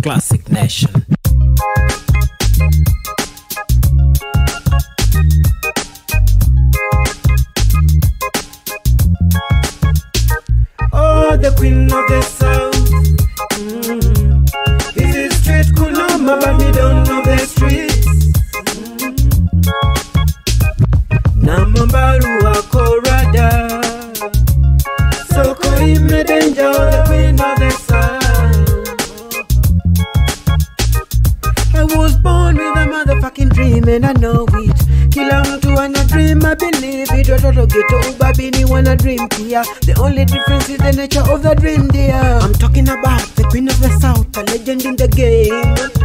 Klassik Nation. Oh, the queen of the south. Mm. Is it straight Kunama, but me don't know the streets. Mm. Namambaru Akorada. Soko Imedenja, the queen of the and I know it. Kila mtu wana dream, I believe it. Watoto ghetto ubabini wanna dream pia. The only difference is the nature of the dream, dear. I'm talking about the queen of the south, a legend in the game.